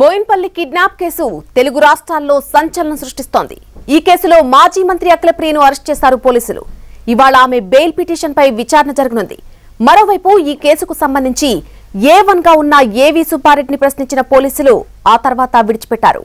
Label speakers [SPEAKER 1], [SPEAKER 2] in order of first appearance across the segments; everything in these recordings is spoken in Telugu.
[SPEAKER 1] బోయిన్పల్లి కిడ్నాప్ కేసు తెలుగు రాష్ట్రాల్లో సంచలనం సృష్టిస్తోంది. ఈ కేసులో మాజీ మంత్రి అఖిలప్రియను అరెస్ట్ చేశారు పోలీసులు. ఇవాళ ఆమె బెయిల్ పిటిషన్పై విచారణ జరగనుంది. మరోవైపు ఈ కేసుకు సంబంధించి ఏ వన్గా ఉన్న ఏవి సుబ్బారెడ్డిని ప్రశ్నించిన పోలీసులు ఆ తర్వాత విడిచిపెట్టారు.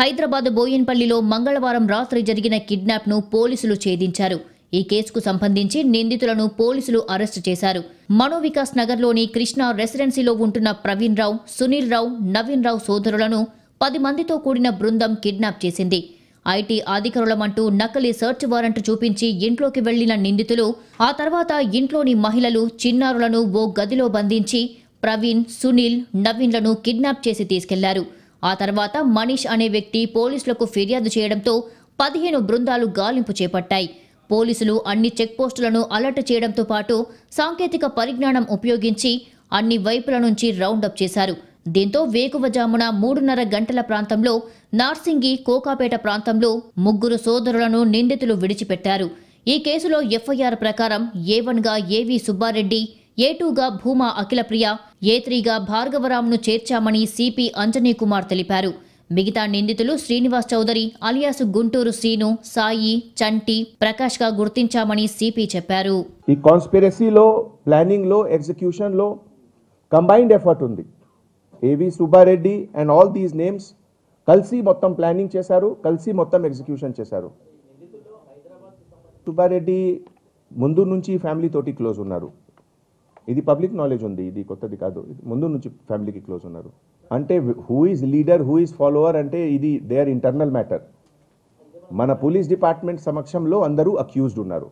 [SPEAKER 2] హైదరాబాద్ బోయిన్పల్లిలో మంగళవారం రాత్రి జరిగిన కిడ్నాప్ను పోలీసులు ఛేదించారు. ఈ కేసుకు సంబంధించి నిందితులను పోలీసులు అరెస్టు చేశారు. మనోవికాస్ నగర్లోని కృష్ణా రెసిడెన్సీలో ఉంటున్న ప్రవీణ్ రావు సునీల్ రావు నవీన్ రావు సోదరులను పది మందితో కూడిన బృందం కిడ్నాప్ చేసింది. ఐటీ అధికారులమంటూ నకిలీ సెర్చ్ వారెంట్ చూపించి ఇంట్లోకి వెళ్ళిన నిందితులు ఆ తర్వాత ఇంట్లోని మహిళలు చిన్నారులను ఓ గదిలో బంధించి ప్రవీణ్ సునీల్ నవీన్లను కిడ్నాప్ చేసి తీసుకెళ్ళారు. ఆ తర్వాత మనీష్ అనే వ్యక్తి పోలీసులకు ఫిర్యాదు చేయడంతో పదిహేను బృందాలు గాలింపు చేపట్టాయి. పోలీసులు అన్ని చెక్పోస్టులను అలర్ట్ చేయడంతో పాటు సాంకేతిక పరిజ్ఞానం ఉపయోగించి అన్ని వైపుల నుంచి రౌండప్ చేశారు. దీంతో వేకువజామున మూడున్నర గంటల ప్రాంతంలో నార్సింగి కోకాపేట ప్రాంతంలో ముగ్గురు సోదరులను నిందితులు విడిచిపెట్టారు. ఈ కేసులో ఎఫ్ఐఆర్ ప్రకారం ఏ వన్గా ఏవి సుబ్బారెడ్డి ఏ టూగా భూమా అఖిలప్రియ ఏ త్రీగా భార్గవరాంను చేర్చామని సిపి అంజనీ కుమార్ తెలిపారు. మిగతా నిందితులు శ్రీనివాస్ చౌదరి అలియాస్ గుంటూరు శ్రీను సాయి చంటి ప్రకాష్గా గుర్తించామని సిపి చెప్పారు.
[SPEAKER 3] ఈ కాన్స్పిరసీలో ప్లానింగ్లో ఎగ్జిక్యూషన్లో కంబైన్డ్ ఎఫర్ట్ ఉంది. AV Subbareddy and all these names కలిసి మొత్తం ప్లానింగ్ చేశారు కలిసి మొత్తం ఎగ్జిక్యూషన్ చేశారు. సుబ్బారెడ్డి ముందు నుంచి ఫ్యామిలీ తోటి క్లోజ్ ఉన్నారు. ఇది పబ్లిక్ నాలెడ్జ్ ఉంది ఇది కొత్తది కాదు. ఇది ముందు నుంచి ఫ్యామిలీకి క్లోజ్ ఉన్నారు. అంటే who is leader who is follower అంటే ఇది దేర్ ఇంటర్నల్ మ్యాటర్ మన పోలీస్ డిపార్ట్మెంట్ సమక్షంలో అందరూ అక్యూజ్డ్ ఉన్నారు.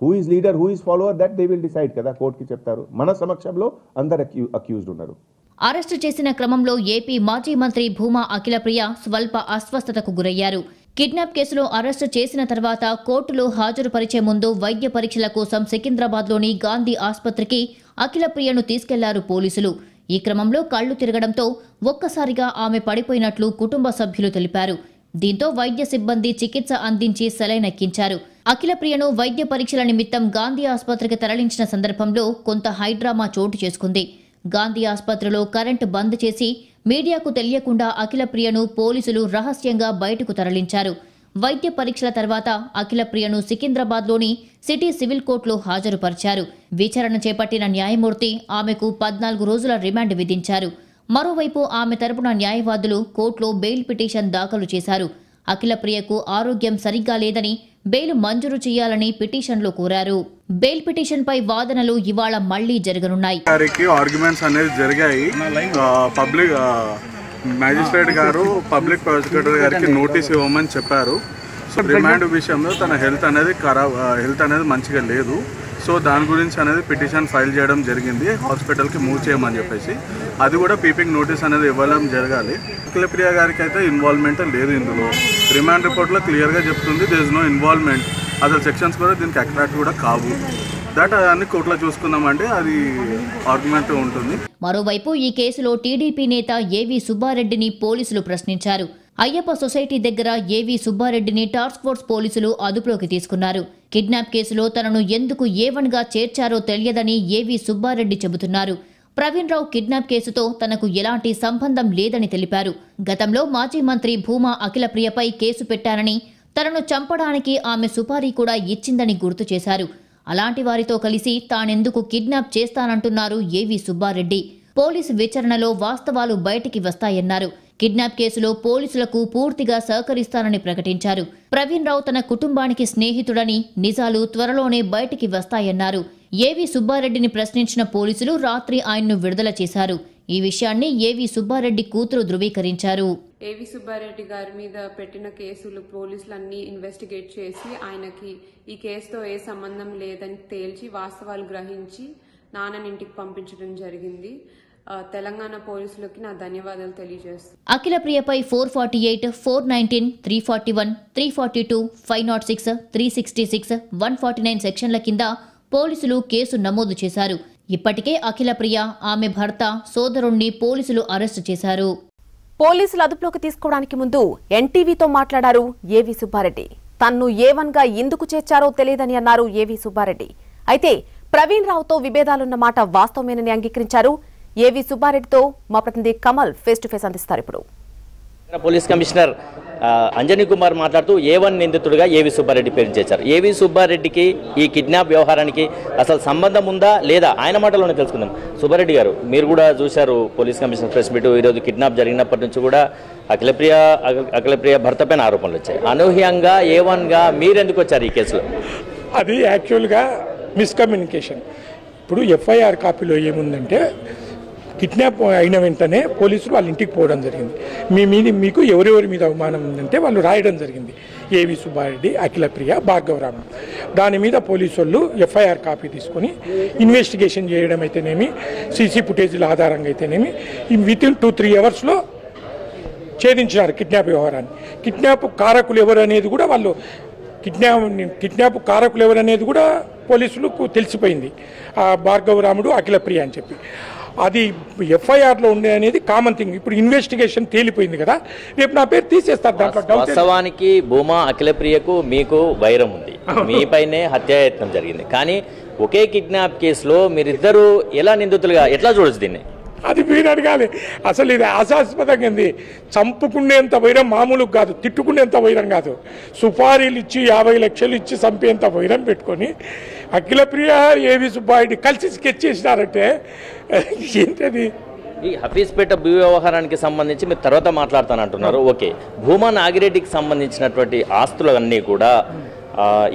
[SPEAKER 3] Who is leader who is follower that they will decide కదా కోర్టుకి చెప్తారు. మన సమక్షంలో అందరు అక్యూ అక్యూజ్డ్ ఉన్నారు.
[SPEAKER 2] అరెస్టు చేసిన క్రమంలో ఏపీ మాజీ మంత్రి భూమా అఖిలప్రియ స్వల్ప అస్వస్థతకు గురయ్యారు. కిడ్నాప్ కేసులో అరెస్టు చేసిన తర్వాత కోర్టులో హాజరుపరిచే ముందు వైద్య పరీక్షల కోసం సికింద్రాబాద్లోని గాంధీ ఆసుపత్రికి అఖిలప్రియను తీసుకెళ్ళారు పోలీసులు. ఈ క్రమంలో కళ్ళు తిరగడంతో ఒక్కసారిగా ఆమె పడిపోయినట్లు కుటుంబ సభ్యులు తెలిపారు. దీంతో వైద్య సిబ్బంది చికిత్స అందించి సెలైన్ ఎక్కించారు అఖిలప్రియను వైద్య పరీక్షల నిమిత్తం గాంధీ ఆసుపత్రికి తరలించిన సందర్భంలో కొంత హైడ్రామా చోటు చేసుకుంది. గాంధీ ఆసుపత్రిలో కరెంటు బంద్ చేసి మీడియాకు తెలియకుండా అఖిలప్రియను పోలీసులు రహస్యంగా బయటకు తరలించారు. వైద్య పరీక్షల తర్వాత అఖిలప్రియను సికింద్రాబాద్లోని సిటీ సివిల్ కోర్టులో హాజరుపరిచారు. విచారణ చేపట్టిన న్యాయమూర్తి ఆమెకు పద్నాలుగు రోజుల రిమాండ్ విధించారు. మరోవైపు ఆమె తరపున న్యాయవాదులు కోర్టులో బెయిల్ పిటిషన్ దాఖలు చేశారు. అఖిలప్రియకు ఆరోగ్యం సరిగ్గా లేదని బెయిల్ మంజూరు చేయాలని పిటిషన్లో కోరారు. బెయిల్ పిటిషన్ పై వాదనలు ఇవాళ మళ్ళీ జరగనున్నాయి.
[SPEAKER 4] ఆర్గ్యుమెంట్స్ అనేది జరిగాయి. పబ్లిక్ మ్యాజిస్ట్రేట్ గారు పబ్లిక్ ప్రాసిక్యూటర్ గారికి నోటీస్ ఇవ్వమని చెప్పారు. సో రిమాండ్ విషయంలో తన హెల్త్ అనేది ఖరాబ్ హెల్త్ అనేది మంచిగా లేదు. సో దాని గురించి అనేది పిటిషన్ ఫైల్ చేయడం జరిగింది. హాస్పిటల్కి మూవ్ చేయమని చెప్పేసి. అది కూడా పీపింగ్ నోటీస్ అనేది ఇవ్వడం జరగాలి. అఖిలప్రియ గారికి అయితే ఇన్వాల్వ్మెంట్ లేదు ఇందులో. రిమాండ్ రిపోర్ట్లో క్లియర్గా చెప్తుంది దిర్ ఇస్ నో ఇన్వాల్వ్మెంట్ అసలు సెక్షన్స్ కూడా దీనికి అట్రాక్ట్ కూడా కావు. దట్ అన్ని కోర్టులో చూసుకుందామంటే అది ఆర్గ్యుమెంట్ ఉంటుంది.
[SPEAKER 2] మరోవైపు ఈ కేసులో టీడీపీ నేత ఏవి సుబ్బారెడ్డిని పోలీసులు ప్రశ్నించారు. అయ్యప్ప సొసైటీ దగ్గర ఏవి సుబ్బారెడ్డిని టాస్క్ ఫోర్స్ పోలీసులు అదుపులోకి తీసుకున్నారు. కిడ్నాప్ కేసులో తనను ఎందుకు ఏవన్గా చేర్చారో తెలియదని ఏవి సుబ్బారెడ్డి చెబుతున్నారు. ప్రవీణ్ రావు కిడ్నాప్ కేసుతో తనకు ఎలాంటి సంబంధం లేదని తెలిపారు. గతంలో మాజీ మంత్రి భూమా అఖిలప్రియపై కేసు పెట్టారని తనను చంపడానికి ఆమె సుపారీ కూడా ఇచ్చిందని గుర్తు చేశారు. అలాంటి వారితో కలిసి తానెందుకు కిడ్నాప్ చేస్తానంటున్నారు ఏవి సుబ్బారెడ్డి. పోలీసు విచారణలో వాస్తవాలు బయటికి వస్తాయన్నారు. కిడ్నాప్ కేసులో పోలీసులకు పూర్తిగా సహకరిస్తానని ప్రకటించారు. ప్రవీణ్ రావు తన కుటుంబానికి స్నేహితుడని నిజాలు త్వరలోనే బయటికి వస్తాయన్నారు. ఏవి సుబ్బారెడ్డిని ప్రశ్నించిన పోలీసులు రాత్రి ఆయన్ను విడుదల చేశారు. ఈ విషయాన్ని ఏవి సుబ్బారెడ్డి కూతురు ధృవీకరించారు.
[SPEAKER 5] ఏవి సుబ్బారెడ్డి గారి మీద పెట్టిన కేసులు పోలీసులు అన్ని ఇన్వెస్టిగేట్ చేసి ఆయనకి ఈ కేసుతో ఏ సంబంధం లేదని తేల్చి వాస్తవాలు గ్రహించి నాన్నని ఇంటికి పంపించడం జరిగింది. తెలంగాణ పోలీసులకి నా ధన్యవాదాలు తెలియజేస్తున్నాను
[SPEAKER 2] అఖిలప్రియపై four forty eight four ninety three forty one three forty two five nought six three sixty six one forty nine సెక్షన్ల కింద పోలీసులు కేసు నమోదు చేశారు. ఇప్పటికే అఖిలప్రియ ఆమె భర్త సోదరుణ్ణి పోలీసులు అరెస్టు చేశారు.
[SPEAKER 1] పోలీసులు అదుపులోకి తీసుకోవడానికి ముందు ఎన్టీవీతో మాట్లాడారు ఏవి సుబ్బారెడ్డి. తన్ను ఏ వన్గా ఎందుకు చేర్చారో తెలియదని అన్నారు ఏవి సుబ్బారెడ్డి. అయితే ప్రవీణ్ రావుతో విభేదాలున్న మాట వాస్తవమేనని అంగీకరించారు ఏవి సుబ్బారెడ్డితో మా ప్రతినిధి కమల్ ఫేస్ టు ఫేస్ అందిస్తారు ఇప్పుడు.
[SPEAKER 6] పోలీస్ కమిషనర్ అంజనీ కుమార్ మాట్లాడుతూ ఏ వన్ నిందితుడిగా ఏవి సుబ్బారెడ్డి పేరు చేశారు. ఏవి సుబ్బారెడ్డికి ఈ కిడ్నాప్ వ్యవహారానికి అసలు సంబంధం ఉందా లేదా ఆయన మాటలోనే తెలుసుకుందాం. సుబ్బారెడ్డి గారు మీరు కూడా చూశారు పోలీస్ కమిషనర్ ప్రెస్ మీట్ ఈరోజు కిడ్నాప్ జరిగినప్పటి నుంచి కూడా అఖిలప్రియ అఖి- అఖిలప్రియ భర్త పైన ఆరోపణలు వచ్చాయి. అనూహ్యంగా ఏ వన్గా మీరెందుకు వచ్చారు ఈ కేసులో?
[SPEAKER 7] అది యాక్చువల్గా మిస్కమ్యూనికేషన్ ఇప్పుడు ఎఫ్ఐఆర్ కాపీలో ఏముందంటే కిడ్నాప్ అయిన వెంటనే పోలీసులు వాళ్ళ ఇంటికి పోవడం జరిగింది. మీ మీద మీకు ఎవరెవరి మీద అవమానం ఉందంటే వాళ్ళు రాయడం జరిగింది. ఏవి సుబ్బారెడ్డి అఖిలప్రియ భార్గవరామన్ దాని మీద పోలీసు వాళ్ళు ఎఫ్ఐఆర్ కాపీ తీసుకొని ఇన్వెస్టిగేషన్ చేయడం అయితేనేమి సీసీ ఫుటేజీల ఆధారంగా అయితేనేమి విత్ ఇన్ టూ త్రీ అవర్స్లో ఛేదించినారు కిడ్నాప్ వ్యవహారాన్ని. కిడ్నాప్ కారకులు ఎవరు అనేది కూడా వాళ్ళు కిడ్నాప్ కిడ్నాప్ కారకులు ఎవరు అనేది కూడా పోలీసులకు తెలిసిపోయింది. ఆ భార్గవరాముడు అఖిలప్రియ అని చెప్పి. అది ఎఫ్ఐఆర్లో ఉండే అనేది కామన్ థింగ్ ఇప్పుడు ఇన్వెస్టిగేషన్ తేలిపోయింది కదా. రేపు నా పేరు తీసేస్తారు దాంట్లో
[SPEAKER 6] వాస్తవానికి భూమా అఖిలప్రియకు మీకు వైరం ఉంది. మీపైనే హత్యాయత్నం జరిగింది. కానీ ఒకే కిడ్నాప్ కేసులో మీరిద్దరూ ఎలా నిందితులుగా ఎట్లా చూడొచ్చు దీన్ని?
[SPEAKER 7] అది మీరు అడగాలి. అసలు ఇది ఆశాస్పదంగా ఉంది. చంపుకునేంత వైరం మామూలు కాదు తిట్టుకునేంత వైరం కాదు. సుపారీలు ఇచ్చి యాభై లక్షలు ఇచ్చి చంపేంత వైరం పెట్టుకొని అఖిలప్రియ ఏవి సుబ్బారెడ్డి కలిసి స్కెచ్ చేసినారంటే ఏంటది?
[SPEAKER 6] ఈ హఫీజ్పేట భూ వ్యవహారానికి సంబంధించి మీరు తర్వాత మాట్లాడతానంటున్నారు. ఓకే. భూమా నాగిరెడ్డికి సంబంధించినటువంటి ఆస్తులన్నీ కూడా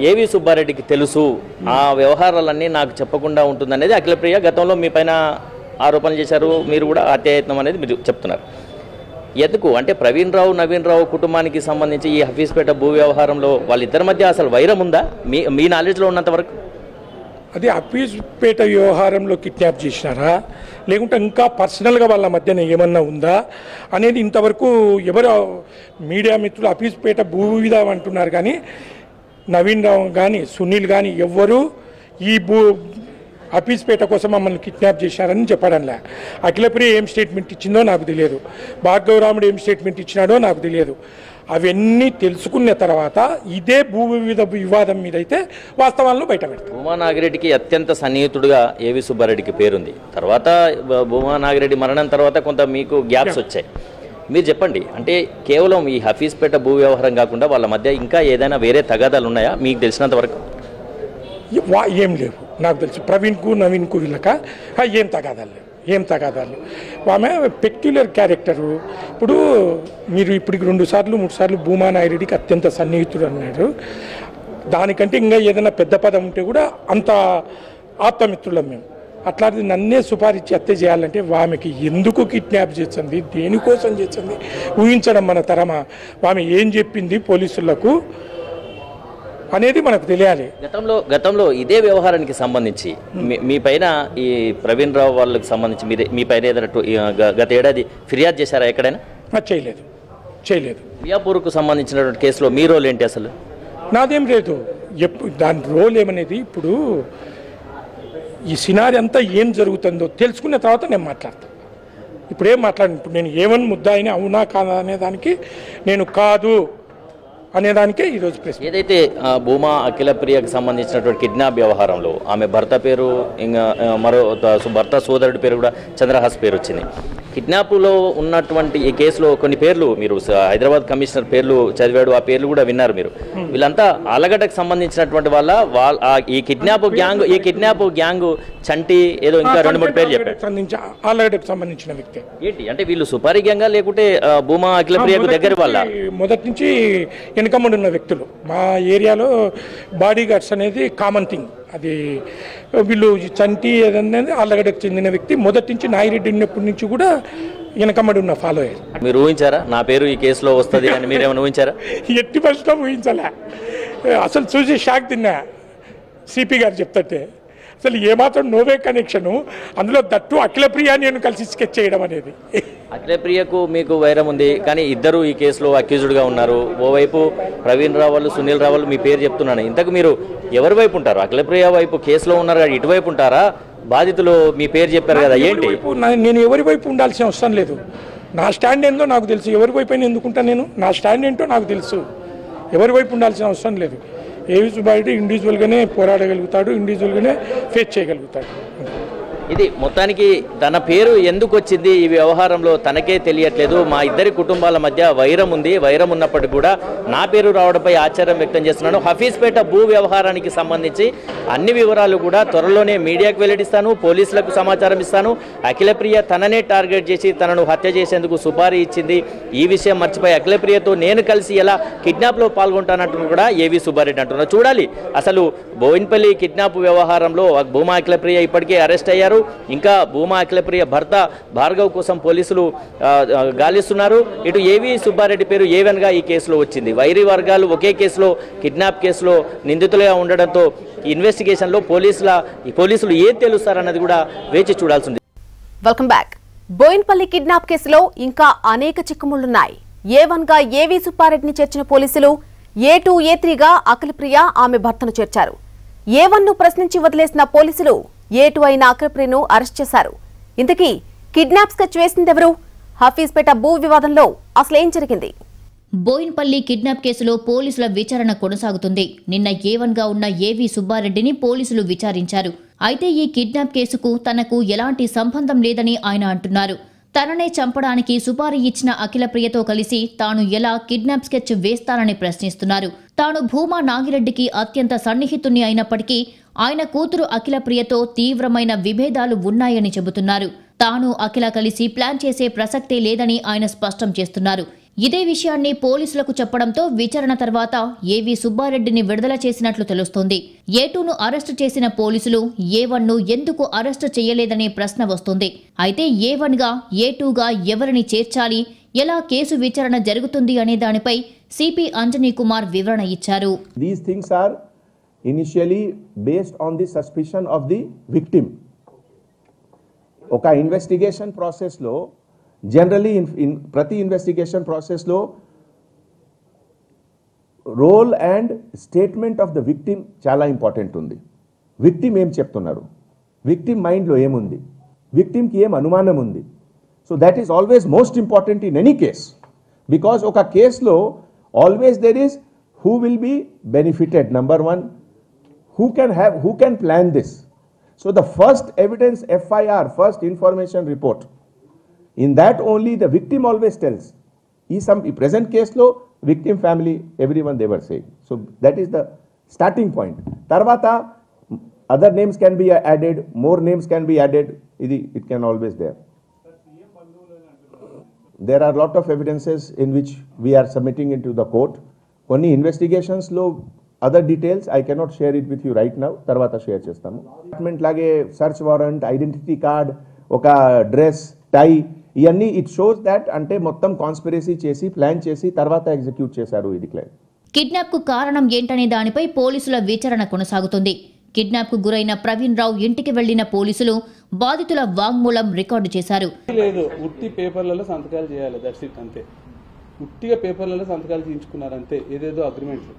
[SPEAKER 6] ఏవి సుబ్బారెడ్డికి తెలుసు? ఆ వ్యవహారాలన్నీ నాకు చెప్పకుండా ఉంటుందనేది అఖిలప్రియ గతంలో మీ పైన ఆరోపణలు చేశారు. మీరు కూడా హత్యాయత్నం అనేది మీరు చెప్తున్నారు. ఎందుకు? అంటే ప్రవీణ్ రావు నవీన్ రావు కుటుంబానికి సంబంధించి ఈ హఫీజ్పేట భూ వ్యవహారంలో వాళ్ళిద్దరి మధ్య అసలు వైరం ఉందా? మీ మీ నాలెడ్జ్లో ఉన్నంత వరకు?
[SPEAKER 7] అది అప్పీస్పేట వ్యవహారంలో కిడ్నాప్ చేసినారా? లేకుంటే ఇంకా పర్సనల్గా వాళ్ళ మధ్యన ఏమన్నా ఉందా? అనేది ఇంతవరకు ఎవరు మీడియా మిత్రులు అప్పీస్పేట భూ అంటున్నారు కానీ నవీన్ రావు కానీ సునీల్ కానీ ఎవ్వరూ ఈ భూ అపీస్పేట కోసం మమ్మల్ని కిడ్నాప్ చేశారని చెప్పడంలే. అఖిలప్రియ ఏం స్టేట్మెంట్ ఇచ్చిందో నాకు తెలియదు. భార్గవరాముడు ఏం స్టేట్మెంట్ ఇచ్చినాడో నాకు తెలియదు. అవన్నీ తెలుసుకున్న తర్వాత ఇదే భూ వివిధ వివాదం మీద అయితే వాస్తవాలను బయట పెడతాం.
[SPEAKER 6] భూమా నాగిరెడ్డికి అత్యంత సన్నిహితుడుగా ఏవి సుబ్బారెడ్డికి పేరుంది. తర్వాత భూమా నాగిరెడ్డి మరణం తర్వాత కొంత మీకు గ్యాప్స్ వచ్చాయి. మీరు చెప్పండి అంటే కేవలం ఈ హఫీజ్పేట భూ వ్యవహారం కాకుండా వాళ్ళ మధ్య ఇంకా ఏదైనా వేరే తగాదాలు ఉన్నాయా? మీకు తెలిసినంత వరకు?
[SPEAKER 7] వా ఏం లేవు. నాకు తెలుసు. ప్రవీణ్కు నవీన్కు వీళ్ళక. ఏం తగాదాలు? ఏం తగాదాలు? ఆమె పెక్యులర్ క్యారెక్టరు ఇప్పుడు మీరు ఇప్పటికి రెండు సార్లు మూడు సార్లు భూమా నాయుడికి అత్యంత సన్నిహితుడు అన్నాడు. దానికంటే ఇంకా ఏదైనా పెద్ద పదం ఉంటే కూడా అంత ఆప్తమిత్రులం మేము. అట్లాంటిది నన్నే సుపారిచ్చి హత్య చేయాలంటే ఆమెకి ఎందుకు కిడ్నాప్ చేసింది దేనికోసం చేసింది ఊహించడం మన తరమా. ఆమె ఏం చెప్పింది పోలీసులకు? అనేది మనకు తెలియాలి.
[SPEAKER 6] గతంలో గతంలో ఇదే వ్యవహారానికి సంబంధించి మీ- మీ పైన ఈ ప్రవీణ్ రావు వాళ్ళకి సంబంధించి మీదే మీ పైన ఏదైనా గత ఏడాది ఫిర్యాదు చేశారా ఎక్కడైనా?
[SPEAKER 7] చేయలేదు. చేయలేదు.
[SPEAKER 6] మియాపూర్కు సంబంధించినటువంటి కేసులో మీ రోల్ ఏంటి అసలు?
[SPEAKER 7] నాదేం లేదు. ఎప్పుడు దాని రోల్ ఏమనేది ఇప్పుడు ఈ సినారి అంతా ఏం జరుగుతుందో తెలుసుకున్న తర్వాత నేను మాట్లాడతాను ఇప్పుడు ఏం మాట్లాడిన. ఇప్పుడు నేను ఏమని ముద్దాయిని అవునా కాదా అనే దానికి నేను కాదు. అనేదానికే ఈరోజు ప్రెస్
[SPEAKER 6] ఏదైతే భూమా అఖిలప్రియకు సంబంధించినటువంటి కిడ్నాప్ వ్యవహారంలో ఆమె భర్త పేరు ఇంకా మరో భర్త సోదరుడి పేరు కూడా చంద్రహాస్ పేరు వచ్చింది. కిడ్నాప్లో ఉన్నటువంటి ఈ కేసులో కొన్ని పేర్లు మీరు హైదరాబాద్ కమిషనర్ పేర్లు చదివాడు ఆ పేర్లు కూడా విన్నారు మీరు. వీళ్ళంతా ఆలగడ్డకు సంబంధించినటువంటి వాళ్ళ వాళ్ళ ఈ కిడ్నాప్ గ్యాంగ్ ఈ కిడ్నాప్ గ్యాంగ్ చంటి ఏదో ఇంకా రెండు మూడు పేర్లు చెప్పారు.
[SPEAKER 7] సంబంధించిన వ్యక్తి.
[SPEAKER 6] ఏంటి? అంటే వీళ్ళు సుపారీ గ్యాంగా లేకుంటే భూమా అఖిలప్రియకు దగ్గర వాళ్ళ?
[SPEAKER 7] మొదటి నుంచి వెనుకమ్మడి ఉన్న వ్యక్తులు. మా ఏరియాలో బాడీ గార్డ్స్ అనేది కామన్ థింగ్ అది వీళ్ళు చంటి ఏదన్నది ఆళ్ళగడ్డకు చెందిన వ్యక్తి మొదటి నుంచి నాయిరెడ్డి ఉన్నప్పటి నుంచి కూడా వెనకమ్మడి ఉన్న ఫాలో అయ్యారు
[SPEAKER 6] మీరు ఊహించారా? నా పేరు ఈ కేసులో వస్తుంది అని మీరేమైనా ఊహించారా?
[SPEAKER 7] ఎట్టి పరిస్థితిలో ఊహించలే? అసలు చూసి షాక్ తిన్నా. సిపి గారు చెప్తుంటే. అసలు ఏమాత్రం నోవే కనెక్షను అందులో దట్టు అఖిలప్రియ నేను కలిసి స్కెచ్ చేయడం అనేది.
[SPEAKER 6] అఖిలప్రియకు మీకు వైరం ఉంది కానీ ఇద్దరు ఈ కేసులో అక్యూజ్డ్గా ఉన్నారు. ఓవైపు ప్రవీణ్ రావాలి సునీల్ రావాలి మీ పేరు చెప్తున్నాను. ఇంతకు మీరు ఎవరి వైపు ఉంటారు? అఖిలప్రియ వైపు కేసులో ఉన్నారు కదా ఇటువైపు ఉంటారా? బాధితులు మీ పేరు చెప్పారు కదా ఏంటి?
[SPEAKER 7] నేను ఎవరి వైపు ఉండాల్సిన అవసరం లేదు. నా స్టాండ్ ఏందో నాకు తెలుసు. ఎవరి వైపు అయినా ఎందుకుంటా నేను? నా స్టాండ్ ఏంటో నాకు తెలుసు. ఎవరి వైపు ఉండాల్సిన అవసరం లేదు. ఏవి సుబ్బారెడ్డి ఇండివిజువల్గానే పోరాడగలుగుతాడు ఇండివిజువల్గానే ఫేస్ చేయగలుగుతాడు.
[SPEAKER 6] ఇది మొత్తానికి తన పేరు ఎందుకు వచ్చింది ఈ వ్యవహారంలో తనకే తెలియట్లేదు. మా ఇద్దరి కుటుంబాల మధ్య వైరం ఉంది. వైరం ఉన్నప్పటికీ కూడా నా పేరు రావడంపై ఆశ్చర్యం వ్యక్తం చేస్తున్నాను. హఫీజ్పేట భూ వ్యవహారానికి సంబంధించి అన్ని వివరాలు కూడా త్వరలోనే మీడియాకు వెల్లడిస్తాను. పోలీసులకు సమాచారం ఇస్తాను. అఖిలప్రియ తననే టార్గెట్ చేసి తనను హత్య చేసేందుకు సుపారీ ఇచ్చింది. ఈ విషయం మర్చిపోయి అఖిలప్రియతో నేను కలిసి ఎలా కిడ్నాప్లో పాల్గొంటానంటూ కూడా ఏవి సుబ్బారెడ్డి అంటున్నారు. చూడాలి. అసలు బోయిన్పల్లి కిడ్నాప్ వ్యవహారంలో భూమా అఖిలప్రియ ఇప్పటికే అరెస్ట్ అయ్యారు. ఇంకా భూమా అఖిలప్రియ భర్త భార్గవ్ కోసం పోలీసులు గాలిస్తున్నారు. ఇటు ఏవి సుబ్బారెడ్డి పేరు ఏవెన్గా ఈ కేసులో వచ్చింది? వైరి వర్గాలు ఒకే కేసులో కిడ్నాప్ కేసులో నిందితులుగా ఉండడంతో ఈ ఇన్వెస్టిగేషన్లో పోలీసుల పోలీసులు ఏం తెలుస్తారన్నది కూడా వేచి చూడాల్సి ఉంది
[SPEAKER 1] వెల్కమ్ బ్యాక్. బోయిన్పల్లి కిడ్నాప్ కేసులో ఇంకా అనేక చిక్కుముళ్ళున్నాయి ఏ వన్గా ఏవి సుబ్బారెడ్డిని చేర్చిన పోలీసులు ఏ టూ ఏ త్రీగా అఖిలప్రియ ఆమె భర్తను చేర్చారు. ఏ వన్ను ప్రశ్నించి వదిలేసిన పోలీసులు ఏ అయిన అఖిలప్రియను అరెస్ట్ చేశారు. ఇంతకీ కిడ్నాప్ స్కెచ్ వేసిందెవరు? హఫీజ్పేట భూ వివాదంలో అసలేం జరిగింది?
[SPEAKER 2] బోయిన్పల్లి కిడ్నాప్ కేసులో పోలీసుల విచారణ కొనసాగుతుంది. నిన్న ఏవన్గా ఉన్న ఏవి సుబ్బారెడ్డిని పోలీసులు విచారించారు. అయితే ఈ కిడ్నాప్ కేసుకు తనకు ఎలాంటి సంబంధం లేదని ఆయన అంటున్నారు. తననే చంపడానికి సుపారీ ఇచ్చిన అఖిలప్రియతో కలిసి తాను ఎలా కిడ్నాప్ స్కెచ్ వేస్తానని ప్రశ్నిస్తున్నారు. తాను భూమా నాగిరెడ్డికి అత్యంత సన్నిహితుణ్ణి అయినప్పటికీ ఆయన కూతురు అఖిలప్రియతో తీవ్రమైన విభేదాలు ఉన్నాయని చెబుతున్నారు. తాను అఖిల కలిసి ప్లాన్ చేసే ప్రసక్తే లేదని ఆయన స్పష్టం చేస్తున్నారు. ఇదే విషయాన్ని పోలీసులకు చెప్పడంతో విచారణ తర్వాత ఏవి సుబ్బారెడ్డిని విడుదల చేసినట్లు తెలుస్తోంది. ఏటూను అరెస్టు చేసిన పోలీసులు ఏ వన్ను ఎందుకు అరెస్టు చేయలేదనే ప్రశ్న వస్తుంది. అయితే ఏ వన్గా ఏ టూగా ఎవరిని చేర్చాలి ఎలా కేసు విచారణ జరుగుతుంది అనే దానిపై సిపి అంజనీ కుమార్ వివరణ ఇచ్చారు.
[SPEAKER 3] These things are initially based on the suspicion of the victim. ఒక ఇన్వెస్టిగేషన్ ప్రాసెస్లో జనరలీ ఇన్ ప్రతి ఇన్వెస్టిగేషన్ ప్రాసెస్లో role and statement of the victim చాలా ఇంపార్టెంట్ ఉంది. విక్టిమ్ ఏం చెప్తున్నారు? విక్టిమ్ మైండ్లో ఏముంది? విక్టిమ్కి ఏం అనుమానం ఉంది? So that is always most important in any case because ఒక కేసులో always there is who will be benefited number one who can have who can plan this so the first evidence FIR first information report in that only the victim always tells ఈ some ఈ present case లో victim family everyone they were saying so that is the starting point తర్వాత other names can be added more names can be added ఇది it can always there there are lot of evidences in which we are submitting into the court కొన్ని ఇన్వెస్టిగేషన్స్ లో other details I cannot share it with you right now తర్వాత షేర్ చేస్తాము డిపార్ట్మెంట్ లాగే సర్చ్ వారెంట్ ఐడెంటిటీ కార్డ్ ఒక డ్రెస్ టై ఇవన్నీ ఇట్ షోస్ దాట్ అంటే మొత్తం కాన్స్పిరసీ చేసి ప్లాన్ చేసి తర్వాత ఎగ్జిక్యూట్ చేశారు ఇది క్లైమ్
[SPEAKER 2] కిడ్నాప్కు కారణం ఏంటనే దానిపై పోలీసుల విచారణ కొనసాగుతుంది. కిడ్నాప్కు గురైన ప్రవీణ్ రావు ఇంటికి వెళ్ళిన పోలీసులు బాధితుల వాంగ్మూలం రికార్డు చేశారు.
[SPEAKER 8] లేదు. ఉట్టి పేపర్లలో సంతకాలు చేయాలి. దట్స్ ఇట్ అంతే. ఉట్టిగా పేపర్లలో సంతకాలు చేయించుకున్నారు అంతే ఏదేదో అగ్రిమెంట్లు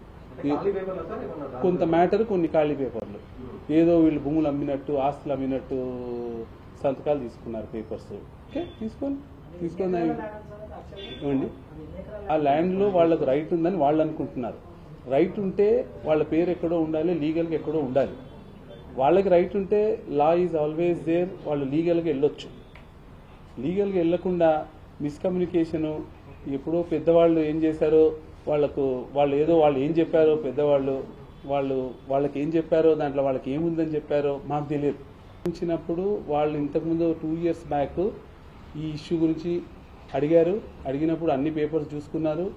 [SPEAKER 8] కొంత మ్యాటర్ కొన్ని ఖాళీ పేపర్లు. ఏదో వీళ్ళు భూములు అమ్మినట్టు ఆస్తులు అమ్మినట్టు సంతకాలు తీసుకున్నారు పేపర్స్ ఓకే తీసుకొని తీసుకొని ఇవ్వండి ఆ ల్యాండ్లో వాళ్ళకు రైట్ ఉందని వాళ్ళు అనుకుంటున్నారు. రైట్ ఉంటే వాళ్ళ పేరు ఎక్కడో ఉండాలి లీగల్గా ఎక్కడో ఉండాలి. వాళ్ళకి రైట్ ఉంటే లా ఈజ్ ఆల్వేస్ దేర్ వాళ్ళు లీగల్గా వెళ్ళొచ్చు. లీగల్గా వెళ్ళకుండా మిస్కమ్యూనికేషను ఎప్పుడో పెద్దవాళ్ళు ఏం చేశారో వాళ్ళకు వాళ్ళు ఏదో వాళ్ళు ఏం చెప్పారో పెద్దవాళ్ళు వాళ్ళు వాళ్ళకి ఏం చెప్పారో దాంట్లో వాళ్ళకి ఏముందని చెప్పారో మాకు తెలియదు. ఉంచినప్పుడు వాళ్ళు ఇంతకుముందు టూ ఇయర్స్ బ్యాక్ ఈ ఇష్యూ గురించి అడిగారు. అడిగినప్పుడు అన్ని పేపర్స్ చూసుకున్నారు.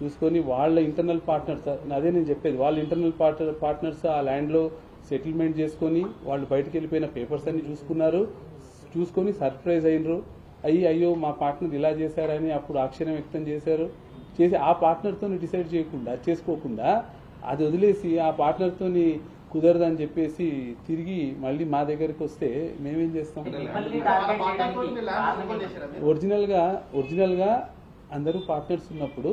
[SPEAKER 8] చూసుకొని వాళ్ళ ఇంటర్నల్ పార్ట్నర్స్ అదే నేను చెప్పేది వాళ్ళ ఇంటర్నల్ పార్ట్నర్ పార్ట్నర్స్ ఆ ల్యాండ్లో సెటిల్మెంట్ చేసుకొని వాళ్ళు బయటకు వెళ్ళిపోయిన పేపర్స్ అన్ని చూసుకున్నారు. చూసుకొని సర్ప్రైజ్ అయినరు. అయ్యి అయ్యో మా పార్ట్నర్ ఇలా చేశారని అప్పుడు ఆక్షేపం వ్యక్తం చేశారు. చేసి ఆ పార్ట్నర్తో డిసైడ్ చేయకుండా చేసుకోకుండా అది వదిలేసి ఆ పార్ట్నర్తోని కుదరదని చెప్పేసి తిరిగి మళ్ళీ మా దగ్గరికి వస్తే మేమేం చేస్తాం? ఒరిజినల్గా ఒరిజినల్గా అందరూ పార్ట్నర్స్ ఉన్నప్పుడు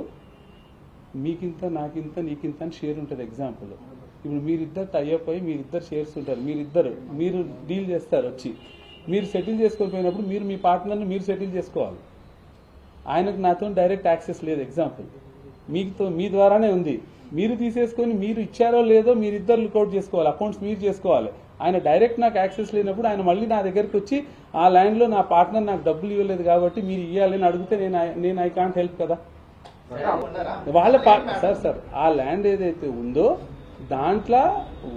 [SPEAKER 8] మీకింత నాకింత నీకింత అని షేర్ ఉంటుంది ఎగ్జాంపుల్ ఇప్పుడు మీరిద్దరు టైఅప్ అయ్యి మీరిద్దరు షేర్స్ ఉంటారు. మీరిద్దరు మీరు డీల్ చేస్తారు వచ్చి. మీరు సెటిల్ చేసుకోకపోయినప్పుడు మీరు మీ పార్ట్నర్ని మీరు సెటిల్ చేసుకోవాలి. ఆయనకు నాతో డైరెక్ట్ యాక్సెస్ లేదు ఎగ్జాంపుల్ మీతో మీ ద్వారానే ఉంది. మీరు తీసేసుకొని మీరు ఇచ్చారో లేదో మీరిద్దరు లుకౌట్ చేసుకోవాలి అకౌంట్స్ మీరు చేసుకోవాలి. ఆయన డైరెక్ట్ నాకు యాక్సెస్ లేనప్పుడు ఆయన మళ్ళీ నా దగ్గరికి వచ్చి ఆ ల్యాండ్లో నా పార్ట్నర్ నాకు డబ్బులు ఇవ్వలేదు కాబట్టి మీరు ఇవ్వాలని అడిగితే నేను నేను ఐ కాంట్ హెల్ప్ కదా? వాళ్ళ సార్ సార్ ఆ ల్యాండ్ ఏదైతే ఉందో దాంట్లో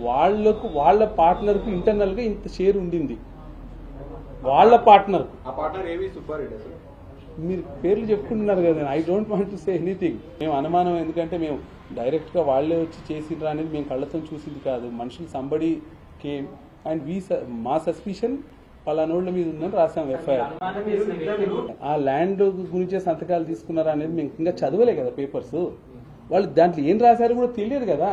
[SPEAKER 8] వాళ్ళకు వాళ్ళ పార్ట్నర్కు ఇంటర్నల్గా ఇంత షేర్ ఉండింది. వాళ్ళ పార్ట్నర్. మీరు పేర్లు చెప్పుకుంటున్నారు కదా I don't want to say anything. మేము అనుమానం ఎందుకంటే మేము డైరెక్ట్గా వాళ్ళే వచ్చి చేసిండ్రా అనేది మేము కళ్ళతో చూసింది కాదు. మనుషులు సంబడి కేమ్ అండ్ వీ మా సస్పిషన్ పలానోళ్ళ మీద ఉందని రాసాం ఎఫ్ఐఆర్. ఆ ల్యాండ్ గురించే సంతకాలు తీసుకున్నారా అనేది మేము ఇంకా చదవలే కదా పేపర్స్. వాళ్ళు దాంట్లో ఏం రాశారో కూడా తెలియదు కదా.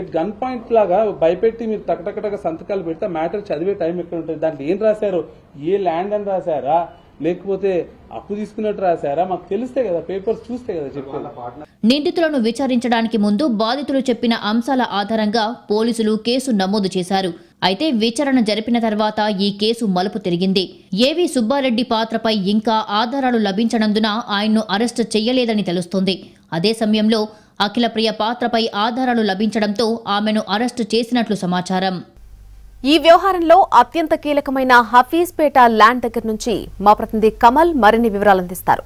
[SPEAKER 8] ఎట్ గన్ పాయింట్ లాగా భయపెట్టి మీరు టకటకటక సంతకాలు పెడితే మ్యాటర్ చదివే టైం ఎక్కడ ఉంటుంది? దాంట్లో ఏం రాశారో? ఏ ల్యాండ్ అని రాశారా? లేకపోతే అప్పు తీసుకున్నట్టు రాశారా? మాకు తెలిస్తే కదా పేపర్స్ చూస్తే కదా చెప్పేది.
[SPEAKER 2] నిందితులను విచారించడానికి ముందు బాధితులు చెప్పిన అంశాల ఆధారంగా పోలీసులు కేసు నమోదు చేశారు. అయితే విచారణ జరిపిన తర్వాత ఈ కేసు మలుపు తిరిగింది. ఏవి సుబ్బారెడ్డి పాత్రపై ఇంకా ఆధారాలు లభించనందున ఆయన్ను అరెస్టు చేయలేదని తెలుస్తోంది. అదే సమయంలో అఖిలప్రియ పాత్రపై ఆధారాలు లభించడంతో ఆమెను అరెస్టు చేసినట్లు సమాచారం.
[SPEAKER 1] ఈ వ్యవహారంలో అత్యంత కీలకమైన హఫీజ్పేట ల్యాండ్ దగ్గర నుంచి మా ప్రతినిధి కమల్ మరిన్ని వివరాలు అందిస్తారు.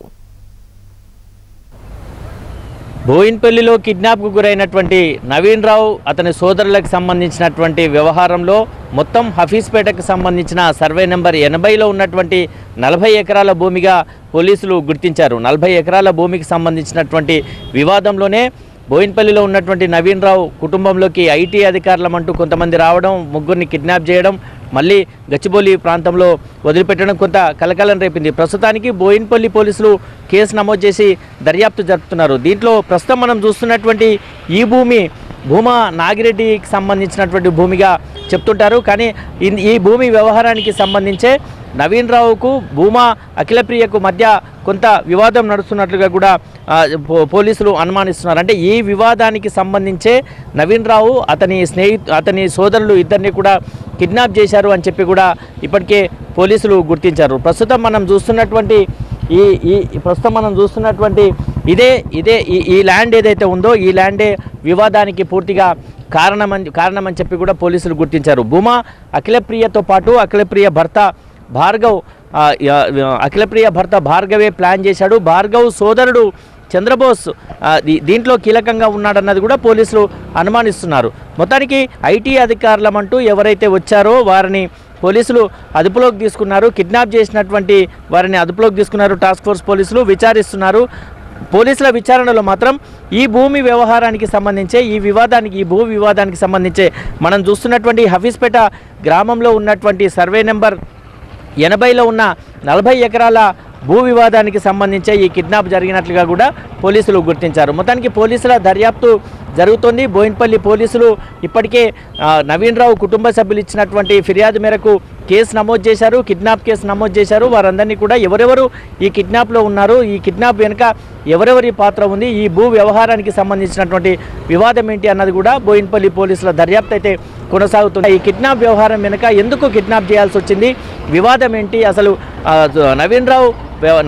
[SPEAKER 6] బోయిన్పల్లిలో కిడ్నాప్కు గురైనటువంటి నవీన్ రావు అతని సోదరులకు సంబంధించినటువంటి వ్యవహారంలో మొత్తం హఫీజ్పేటకు సంబంధించిన సర్వే నెంబర్ ఎనభైలో ఉన్నటువంటి నలభై ఎకరాల భూమిగా పోలీసులు గుర్తించారు. నలభై ఎకరాల భూమికి సంబంధించినటువంటి వివాదంలోనే బోయిన్పల్లిలో ఉన్నటువంటి నవీన్ రావు కుటుంబంలోకి ఐటీ అధికారులమంటూ కొంతమంది రావడం ముగ్గురిని కిడ్నాప్ చేయడం మళ్ళీ గచ్చిబౌలి ప్రాంతంలో వదిలిపెట్టడం కొంత కలకలం రేపింది. ప్రస్తుతానికి బోయిన్పల్లి పోలీసులు కేసు నమోదు చేసి దర్యాప్తు జరుపుతున్నారు. దీంట్లో ప్రస్తుతం మనం చూస్తున్నటువంటి ఈ భూమి భూమా నాగిరెడ్డికి సంబంధించినటువంటి భూమిగా చెప్తుంటారు. కానీ ఈ భూమి వ్యవహారానికి సంబంధించే నవీన్ రావుకు భూమా అఖిలప్రియకు మధ్య కొంత వివాదం నడుస్తున్నట్లుగా కూడా పో- పోలీసులు అనుమానిస్తున్నారు. అంటే ఈ వివాదానికి సంబంధించే నవీన్ రావు అతని స్నేహితు అతని సోదరులు ఇద్దరిని కూడా కిడ్నాప్ చేశారు అని చెప్పి కూడా ఇప్పటికే పోలీసులు గుర్తించారు. ప్రస్తుతం మనం చూస్తున్నటువంటి ఈ ఈ ప్రస్తుతం మనం చూస్తున్నటువంటి ఇదే ఇదే ఈ ఈ ల్యాండ్ ఏదైతే ఉందో ఈ ల్యాండే వివాదానికి పూర్తిగా కారణమని కారణమని చెప్పి కూడా పోలీసులు గుర్తించారు. భూమా అఖిలప్రియతో పాటు అఖిలప్రియ భర్త భార్గవ్ అఖిలప్రియ భర్త భార్గవే ప్లాన్ చేశాడు. భార్గవ్ సోదరుడు చంద్రబోస్ దీంట్లో కీలకంగా ఉన్నాడన్నది కూడా పోలీసులు అనుమానిస్తున్నారు. మొత్తానికి ఐటీ అధికారులమంటూ ఎవరైతే వచ్చారో వారిని పోలీసులు అదుపులోకి తీసుకున్నారు. కిడ్నాప్ చేసినటువంటి వారిని అదుపులోకి తీసుకున్నారు టాస్క్ ఫోర్స్ పోలీసులు విచారిస్తున్నారు. పోలీసుల విచారణలో మాత్రం ఈ భూమి వ్యవహారానికి సంబంధించే ఈ వివాదానికి ఈ భూ వివాదానికి సంబంధించే మనం చూస్తున్నటువంటి హఫీజ్పేట గ్రామంలో ఉన్నటువంటి సర్వే నెంబర్ ఎనభైలో ఉన్న నలభై ఎకరాల భూ వివాదానికి సంబంధించి ఈ కిడ్నాప్ జరిగినట్లుగా కూడా పోలీసులు గుర్తించారు. మొత్తానికి పోలీసుల దర్యాప్తు జరుగుతోంది. బోయిన్పల్లి పోలీసులు ఇప్పటికే నవీన్ రావు కుటుంబ సభ్యులు ఇచ్చినటువంటి ఫిర్యాదు మేరకు కేసు నమోదు చేశారు కిడ్నాప్ కేసు నమోదు చేశారు. వారందరినీ కూడా ఎవరెవరు ఈ కిడ్నాప్లో ఉన్నారు ఈ కిడ్నాప్ వెనుక ఎవరెవరి పాత్ర ఉంది ఈ భూ వ్యవహారానికి సంబంధించినటువంటి వివాదం ఏంటి అన్నది కూడా బోయిన్పల్లి పోలీసుల దర్యాప్తు అయితే కొనసాగుతుంది. ఈ కిడ్నాప్ వ్యవహారం వెనుక ఎందుకు కిడ్నాప్ చేయాల్సి వచ్చింది? వివాదం ఏంటి? అసలు నవీన్ రావు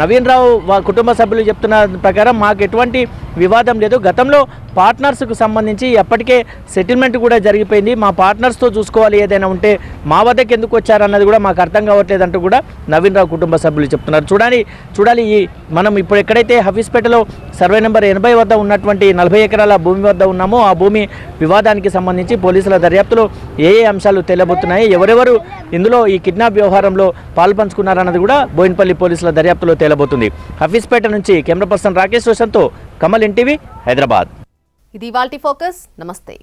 [SPEAKER 6] నవీన్ రావు కుటుంబ సభ్యులు చెప్తున్న ప్రకారం మాకు ఎటువంటి వివాదం లేదు. గతంలో పార్ట్నర్స్కు సంబంధించి ఎప్పటికే సెటిల్మెంట్ కూడా జరిగిపోయింది. మా పార్ట్నర్స్తో చూసుకోవాలి ఏదైనా ఉంటే మా వద్దకు ఎందుకు వచ్చారన్నది కూడా మాకు అర్థం కావట్లేదు అంటూ కూడా నవీన్ రావు కుటుంబ సభ్యులు చెప్తున్నారు. చూడాలి చూడాలి ఈ మనం ఇప్పుడు ఎక్కడైతే హఫీస్పేటలో సర్వే నెంబర్ ఎనభై వద్ద ఉన్నటువంటి నలభై ఎకరాల భూమి వద్ద ఉన్నామో. ఆ భూమి వివాదానికి సంబంధించి పోలీసుల దర్యాప్తులో ఏ ఏ అంశాలు తేలబోతున్నాయి ఎవరెవరు ఇందులో ఈ కిడ్నాప్ వ్యవహారంలో పాల్పంచుకున్నారన్నది కూడా బోయిన్పల్లి పోలీసుల దర్యాప్తులో తేలబోతుంది. హఫీస్పేట నుంచి కెమెరా పర్సన్ రాకేష్ రోషన్తో కమల్ ఎన్టీవీ హైదరాబాద్.
[SPEAKER 1] ఇది వాల్టీ ఫోకస్. నమస్తే.